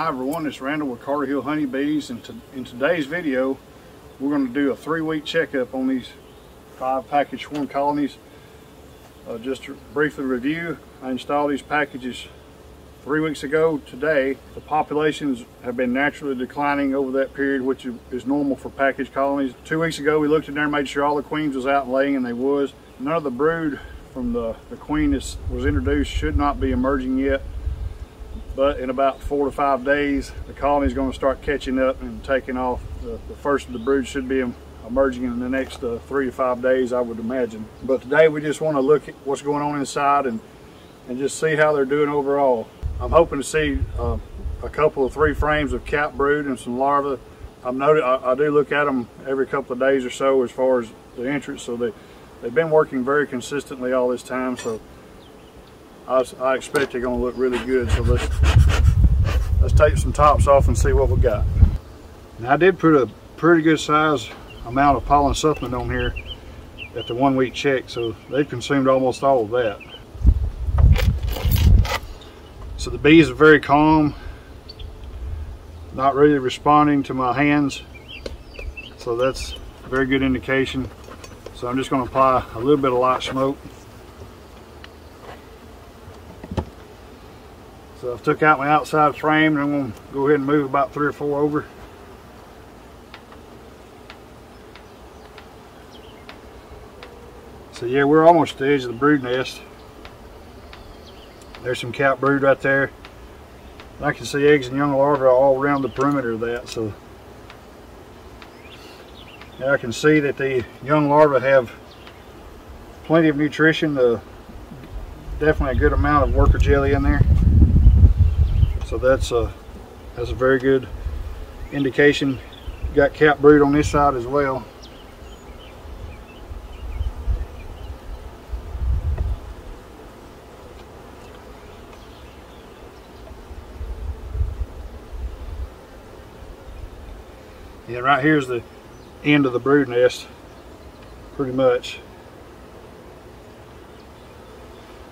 Hi everyone, it's Randall with Carter Hill Honeybees and to, in today's video we're going to do a three-week checkup on these five package swarm colonies. Uh, just to briefly review, I installed these packages three weeks ago today. The populations have been naturally declining over that period which is normal for package colonies. Two weeks ago we looked in there and made sure all the queens was out laying and they was. None of the brood from the, the queen that was introduced should not be emerging yet but in about four to five days the colony is going to start catching up and taking off. The, the first of the brood should be emerging in the next uh, three to five days I would imagine. But today we just want to look at what's going on inside and and just see how they're doing overall. I'm hoping to see uh, a couple of three frames of cap brood and some larvae. I'm noted I, I, do look at them every couple of days or so as far as the entrance so they they've been working very consistently all this time so I, I expect they're going to look really good. So let's let's take some tops off and see what we got. Now I did put a pretty good size amount of pollen supplement on here at the one week check, so they've consumed almost all of that. So the bees are very calm, not really responding to my hands, so that's a very good indication. So I'm just going to apply a little bit of light smoke. So I've took out my outside frame and I'm going to go ahead and move about three or four over. So yeah, we're almost at the edge of the brood nest. There's some cap brood right there. I can see eggs and young larvae all around the perimeter of that. So I can see that the young larvae have plenty of nutrition. Uh, definitely a good amount of worker jelly in there. So that's a, that's a very good indication. Got cap brood on this side as well. Yeah, right here's the end of the brood nest, pretty much.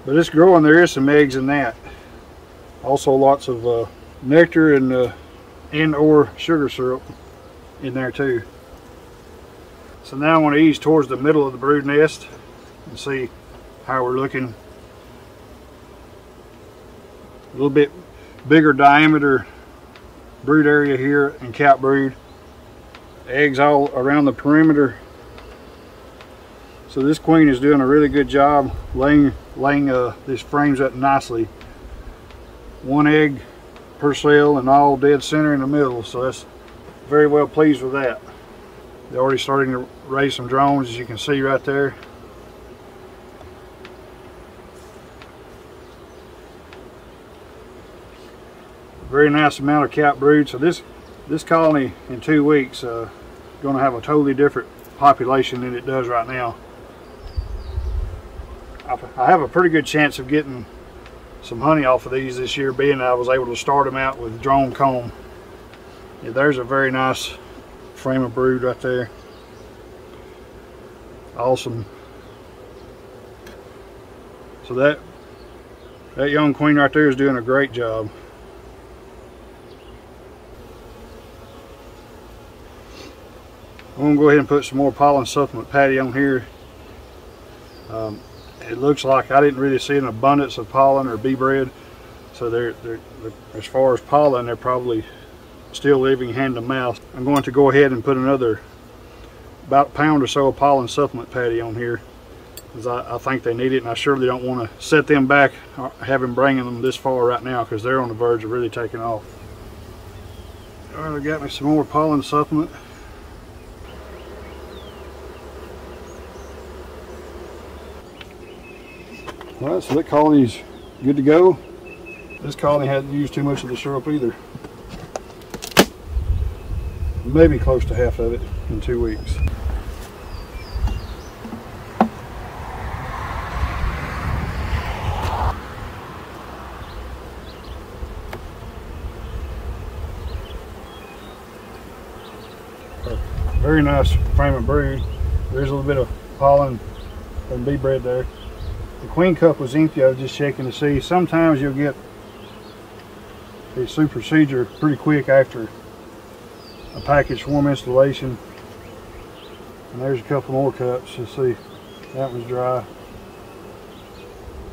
But it's growing, there is some eggs in that also lots of uh, nectar and uh, and or sugar syrup in there too. So now I want to ease towards the middle of the brood nest and see how we're looking. A little bit bigger diameter brood area here and cap brood. Eggs all around the perimeter. So this queen is doing a really good job laying laying uh, these frames up nicely one egg per cell and all dead center in the middle so that's very well pleased with that. They're already starting to raise some drones as you can see right there. Very nice amount of cap brood so this this colony in two weeks uh, going to have a totally different population than it does right now. I have a pretty good chance of getting some honey off of these this year being I was able to start them out with drawn comb. Yeah, there's a very nice frame of brood right there. Awesome. So that that young queen right there is doing a great job. I'm to go ahead and put some more pollen supplement patty on here. Um, it looks like I didn't really see an abundance of pollen or bee bread. So they're, they're, they're, as far as pollen, they're probably still living hand to mouth. I'm going to go ahead and put another about a pound or so of pollen supplement patty on here because I, I, think they need it and I surely don't want to set them back uh, having bringing them this far right now because they're on the verge of really taking off. All right, I got me some more pollen supplement. All right, so that colony's good to go. This colony hasn't used too much of the syrup either. Maybe close to half of it in two weeks. very nice frame of brood. There's a little bit of pollen and bee bread there. The queen cup was empty. I was just checking to see. Sometimes you'll get a seeder pretty quick after a package swarm installation. And there's a couple more cups. You see, that one's dry.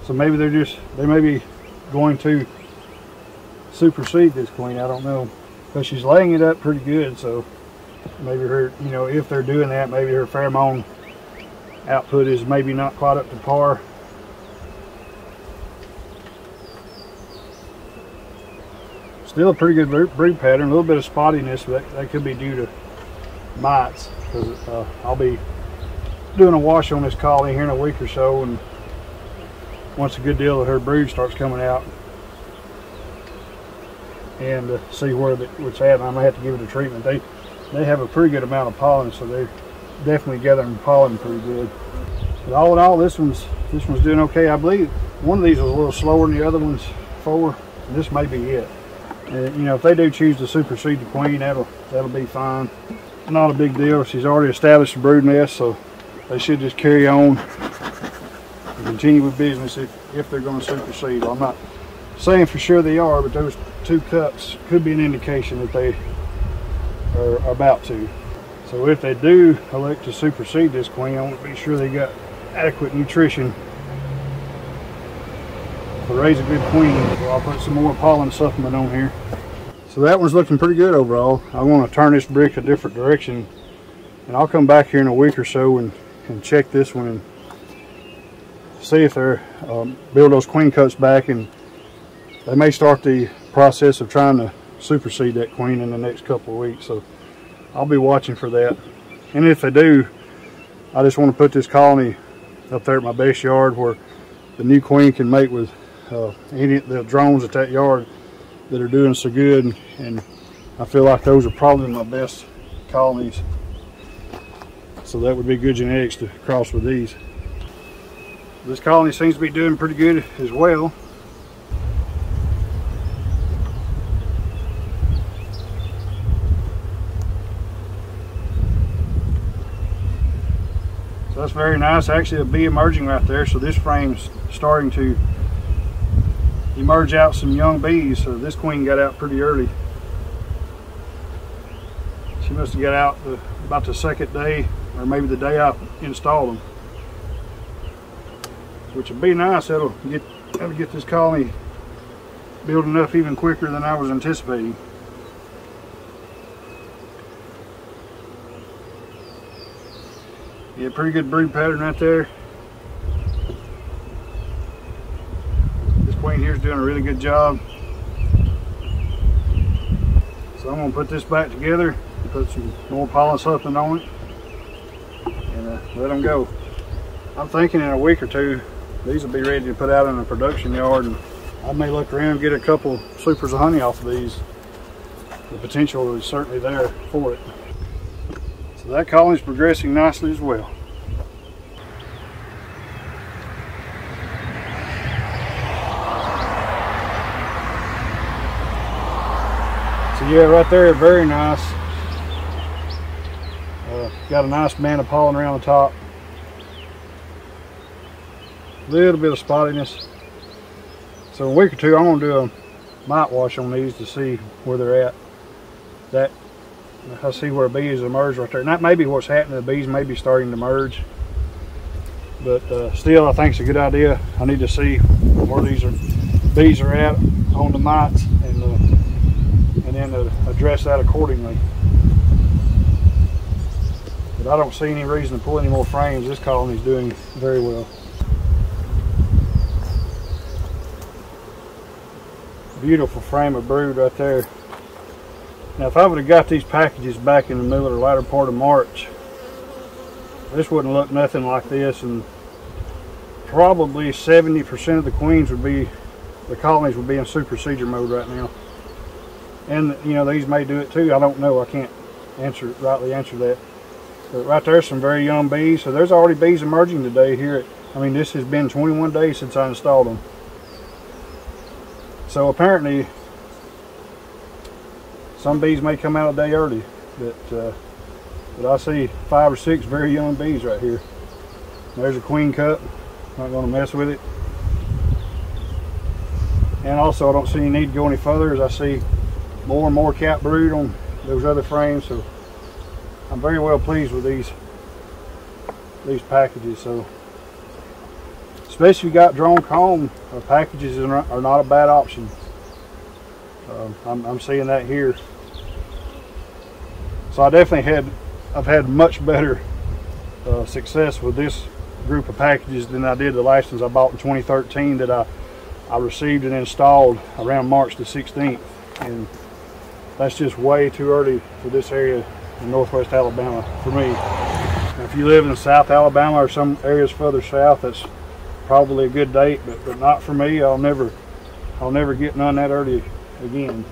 So maybe they're just, they may be going to supersede this queen. I don't know. But she's laying it up pretty good. So maybe her, you know, if they're doing that, maybe her pheromone output is maybe not quite up to par. Still a pretty good brood pattern, a little bit of spottiness, but that, could be due to mites. Because uh, I'll be doing a wash on this collie here in a week or so, and once a good deal of her brood starts coming out, and uh, see where the, it's at, I might have to give it a treatment. They they have a pretty good amount of pollen, so they're definitely gathering pollen pretty good. But all in all, this one's this one's doing okay. I believe one of these was a little slower than the other ones four. This may be it. You know, if they do choose to supersede the queen, that'll that'll be fine. Not a big deal. She's already established a brood nest, so they should just carry on and continue with business if, if they're going to supersede. I'm not saying for sure they are, but those two cups could be an indication that they are about to. So if they do elect to supersede this queen, I want to be sure they got adequate nutrition raise a good queen. I'll put some more pollen supplement on here. So that one's looking pretty good overall. I want to turn this brick a different direction and I'll come back here in a week or so and, and check this one and see if they're um, build those queen cups back and they may start the process of trying to supersede that queen in the next couple of weeks. So I'll be watching for that. And if they do, I just want to put this colony up there at my base yard where the new queen can mate with uh, any the drones at that yard that are doing so good and I feel like those are probably my best colonies. So that would be good genetics to cross with these. This colony seems to be doing pretty good as well. So that's very nice. Actually a bee emerging right there so this frame's starting to emerge out some young bees. So this queen got out pretty early. She must have got out the, about the second day or maybe the day I installed them. Which would be nice. That'll get, that'll get this colony building up even quicker than I was anticipating. Yeah, pretty good brood pattern right there. queen here is doing a really good job. So I'm going to put this back together, put some more supplement on it, and uh, let them go. I'm thinking in a week or two, these will be ready to put out in a production yard, and I may look around and get a couple supers of honey off of these. The potential is certainly there for it. So that colony is progressing nicely as well. Yeah, right there, very nice. Uh, got a nice band of pollen around the top. A little bit of spottiness. So a week or two, I'm gonna do a mite wash on these to see where they're at. That I see where bees emerge right there. And that may be what's happening. The bees may be starting to merge. But uh, still, I think it's a good idea. I need to see where these are, bees are at on the mites and uh, and then address that accordingly. But I don't see any reason to pull any more frames. This colony is doing very well. Beautiful frame of brood right there. Now if I would have got these packages back in the middle or latter part of March, this wouldn't look nothing like this and probably 70% of the queens would be, the colonies would be in supersedure mode right now and you know these may do it too. I don't know. I can't answer rightly answer that. But right there's some very young bees. So there's already bees emerging today here. I mean this has been 21 days since I installed them. So apparently some bees may come out a day early. But uh, but I see five or six very young bees right here. There's a queen cup. Not going to mess with it. And also I don't see any need to go any further as I see more and more cap brood on those other frames. So I'm very well pleased with these these packages. So especially if you got drawn comb, uh, packages are not, are not, a bad option. Um, I'm, I'm seeing that here. So I definitely had, I've had much better uh, success with this group of packages than I did the last ones I bought in 2013 that I, I received and installed around March the 16th. And that's just way too early for this area in northwest Alabama for me. Now, if you live in South Alabama or some areas further south, that's probably a good date, but, but not for me. I'll never, I'll never get none that early again.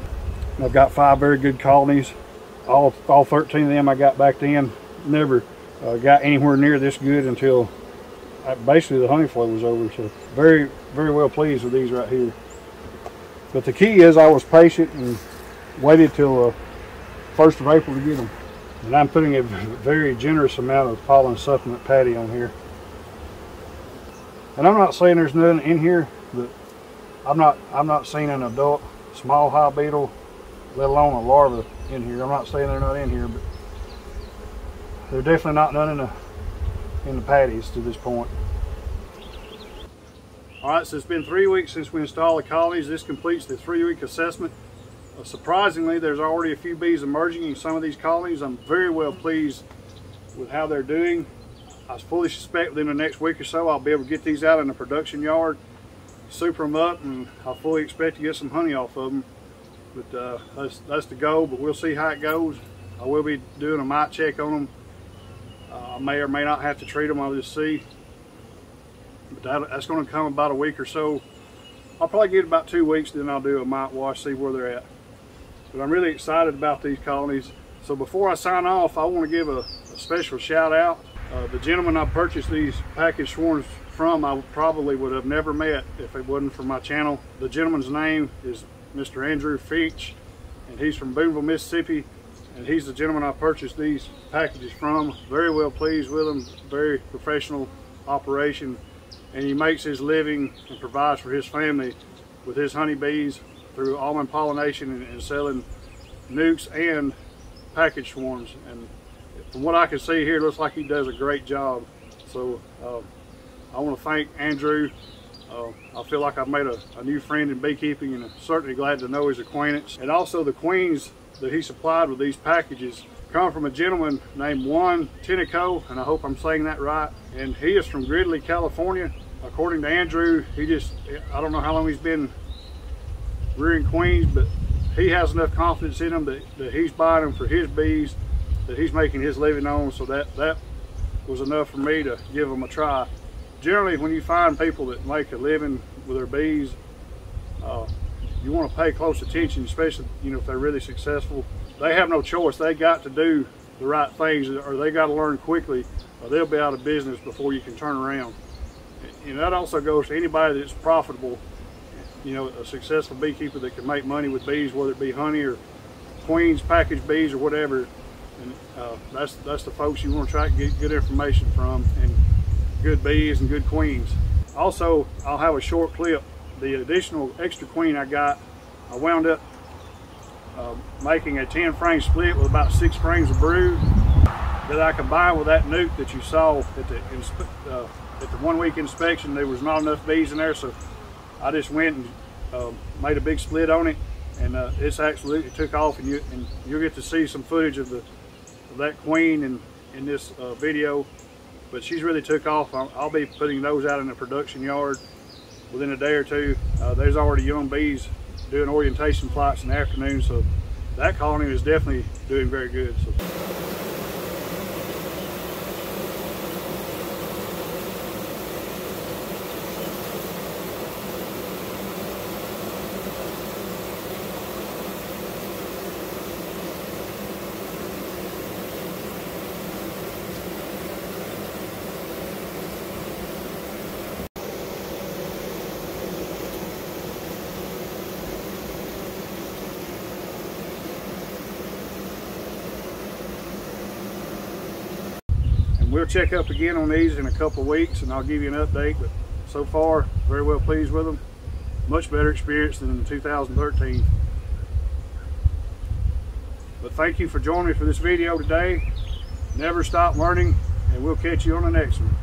I've got five very good colonies. All, all 13 of them I got back then. Never uh, got anywhere near this good until uh, basically the honey flow was over. So very, very well pleased with these right here. But the key is I was patient and waited till uh, 1st of April to get them. And I'm putting a very generous amount of pollen supplement patty on here. And I'm not saying there's nothing in here, but I'm not I'm not seeing an adult small hive beetle, let alone a larva in here. I'm not saying they're not in here, but they're definitely not none in the in the patties to this point. All right, so it's been three weeks since we installed the colonies. This completes the three-week assessment. Surprisingly, there's already a few bees emerging in some of these colonies. I'm very well pleased with how they're doing. I fully suspect within the next week or so I'll be able to get these out in the production yard, super them up, and I fully expect to get some honey off of them. But uh, that's, that's the goal, but we'll see how it goes. I will be doing a mite check on them. Uh, I may or may not have to treat them, I'll just see. But that, that's going to come about a week or so. I'll probably get about two weeks, then I'll do a mite wash, see where they're at. But I'm really excited about these colonies. So before I sign off, I want to give a, a special shout out. Uh, the gentleman I purchased these package swarms from, I probably would have never met if it wasn't for my channel. The gentleman's name is Mr. Andrew Feach, and he's from Booneville, Mississippi. And he's the gentleman I purchased these packages from. Very well pleased with them, very professional operation. And he makes his living and provides for his family with his honeybees through almond pollination and, and selling nukes and package swarms. And from what I can see here, looks like he does a great job. So uh, I want to thank Andrew. Uh, I feel like I've made a, a, new friend in beekeeping and I'm certainly glad to know his acquaintance. And also the queens that he supplied with these packages come from a gentleman named Juan Tinico, and I hope I'm saying that right. And he is from Gridley, California. According to Andrew, he just, I don't know how long he's been rearing queens, but he has enough confidence in them that, that he's buying them for his bees that he's making his living on. So that, that was enough for me to give them a try. Generally, when you find people that make a living with their bees, uh, you want to pay close attention, especially you know if they're really successful. They have no choice. They got to do the right things, or they got to learn quickly, or they'll be out of business before you can turn around. And that also goes to anybody that's profitable you know, a successful beekeeper that can make money with bees, whether it be honey or queens, packaged bees or whatever. And uh, that's that's the folks you want to try to get good information from and good bees and good queens. Also, I'll have a short clip. The additional extra queen I got, I wound up uh, making a 10 frame split with about six frames of brood that I combined with that nuke that you saw at the, uh, at the one week inspection. There was not enough bees in there, so I just went and uh, made a big split on it and uh, it's absolutely took off and, you, and you'll get to see some footage of, the, of that queen in, in this uh, video but she's really took off. I'll, I'll, be putting those out in the production yard within a day or two. Uh, there's already young bees doing orientation flights in the afternoon so that colony is definitely doing very good. So. We'll check up again on these in a couple weeks and I'll give you an update. But so far, very well pleased with them. much better experience than in 2013. But thank you for joining me for this video today. Never stop learning, and we'll catch you on the next one.